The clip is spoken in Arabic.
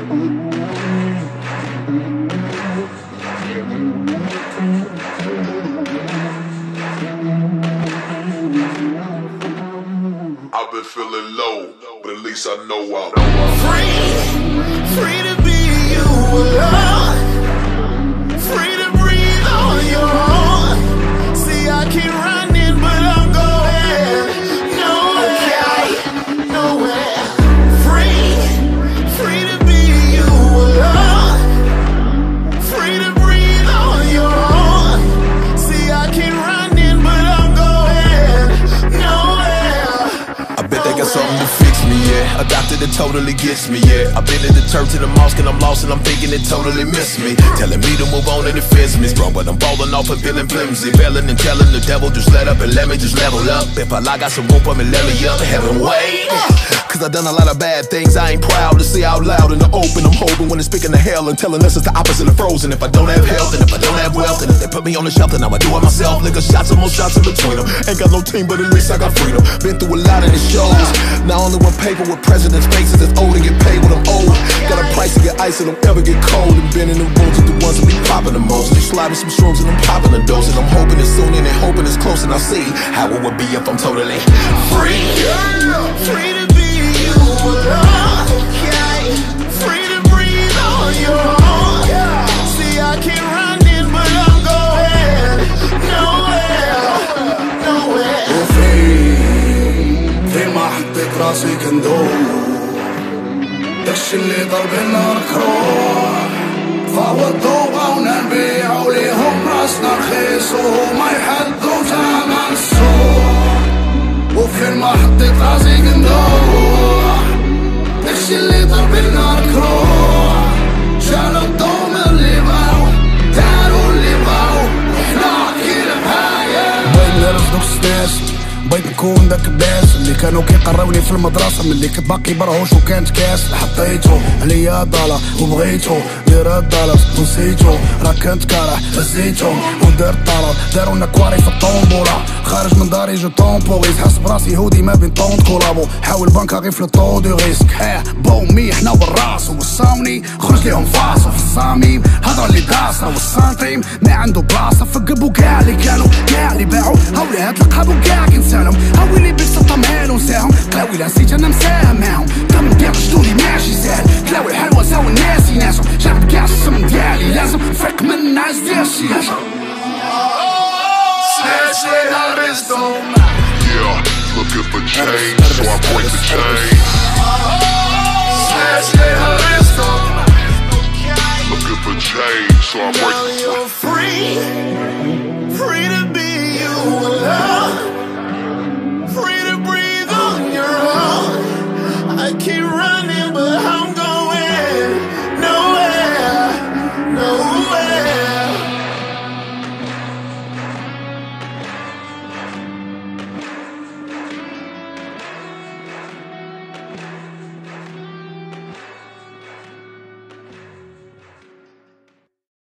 I've been feeling low, but at least I know I'm Free, free to be you alone. A doctor that totally gets me, yeah. I've been to the church to the mosque and I'm lost and I'm thinking it totally missed me. Telling me to move on and it fits me, bro. But I'm falling off and feeling flimsy. Failing and telling the devil just let up and let me just level up. If I lie, got some room for me, let me up. Heaven wait. Cause I done a lot of bad things I ain't proud to say out loud in the open. I'm hoping when it's speaking to hell and telling us it's the opposite of frozen. If I don't have health and if I don't have wealth and if they put me on the shelf, then I'ma do it myself. Liquor shots and more shots in between them. Ain't got no team, but at least I got freedom. Been through a lot of these shows. Not only one paper with presidents' faces that's old and get paid when I'm old. Got a price to get ice and don't ever get cold. And been in the rooms with the ones that be popping the most. They sliding some shrooms and I'm popping a dose. And I'm hoping it's soon and they hoping it's close. And I'll see how it would be if I'm totally free. Free راسي كندوم داكشي اللي ضرب النار كروح فهو الضوء ونبيعو ليهم راسنا رخيص وما يحدو تمن السوق وفين ما حطيت راسي كندوح داكشي اللي ضرب النار كروح شالو الضوء من اللي باعو دارو اللي باعو وحنا كي البهايم بغيت نعرف دوك السناس بغيت نكون داك الباس. اللي كانوا كيقراوني في المدرسة ملي كنت باقي برهوش وكانت كاس. حطيتو عليا ضالة وبغيتو دير الضلط ونسيتو راه كنت كاره هزيتهم ودرت طلب دارونا كواري في الطومبولا خارج من داري جو طومبوريز حس براسي هودي ما بين طونت كولابو. حاول بنكا غير في الطو دو ريسك آه بومي حنا والراس وصاوني خرج ليهم فاصو في الصميم هضر اللي داسة والسنتيم ما عنده بلاصة فقبو كاع اللي كانوا كاع اللي باعوا. هاولي هاد القاب وكاع كنسالهم هاولي بالسلطة مالو نساهم كلاوي لا نسيت أنا مساهم معاهم دم ديال جدودي ماشي ساهل كلاوي الحلوة ساو الناس يناسهم. جاب كاع السم ديالي لازم فرق من الناس ديال الشياشة Snatch it out of his dome. Yeah, looking for change, so I'm now working. You're free, free to be you alone, free to breathe on your own. I keep running.